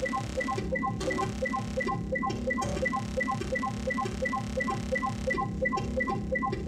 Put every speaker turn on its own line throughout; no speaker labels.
Thank you.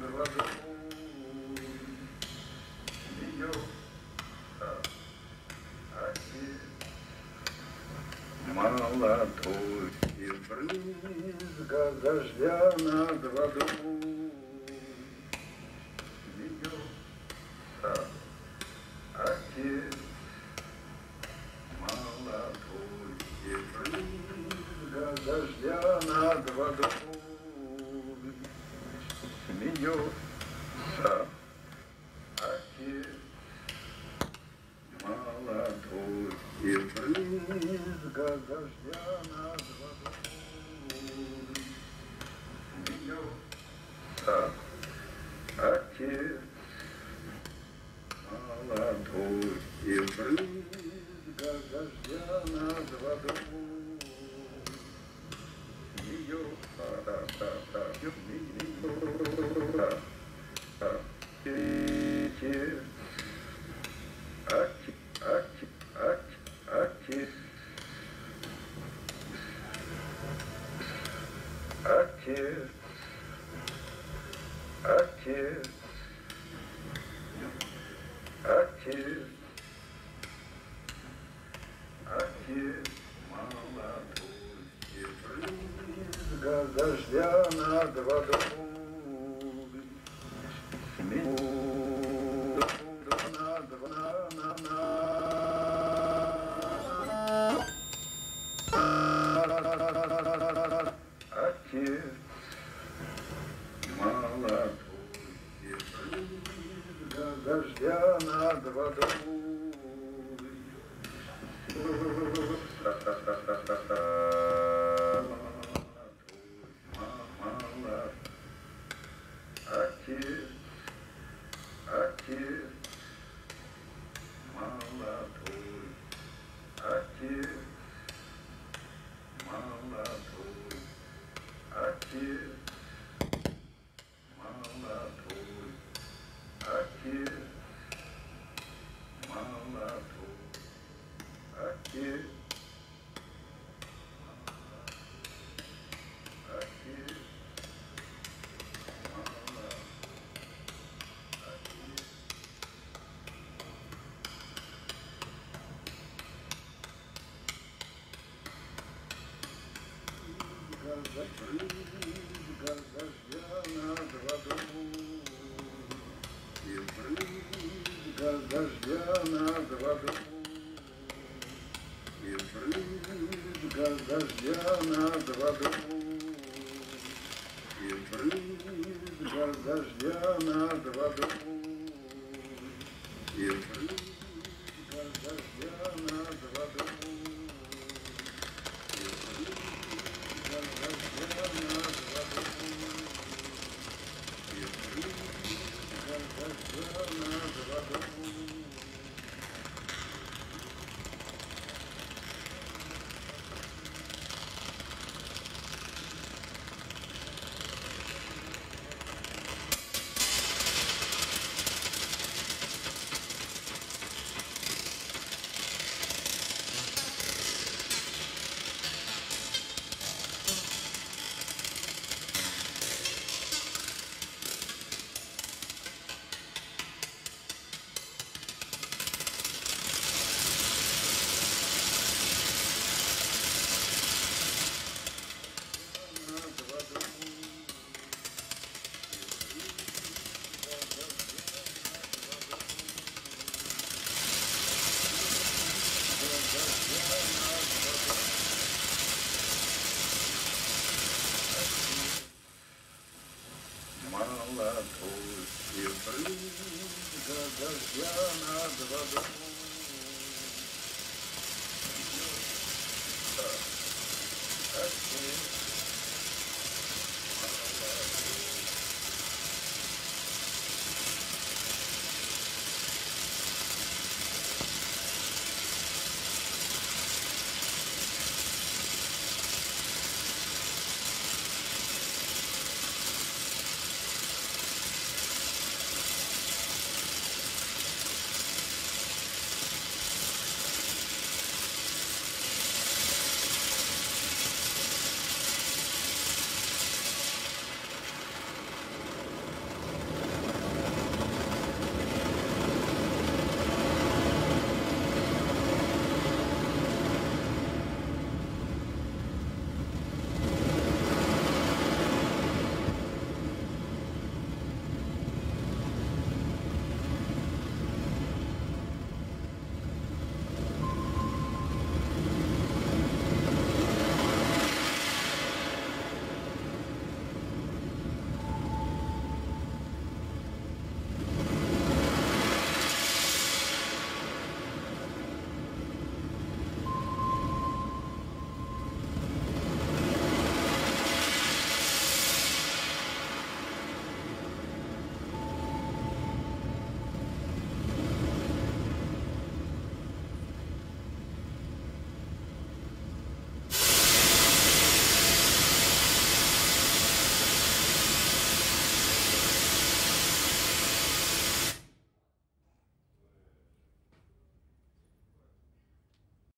Молодой Thank you. you. love. out. дождя над водой. И брызга дождя над водой. И брызга дождя над водой.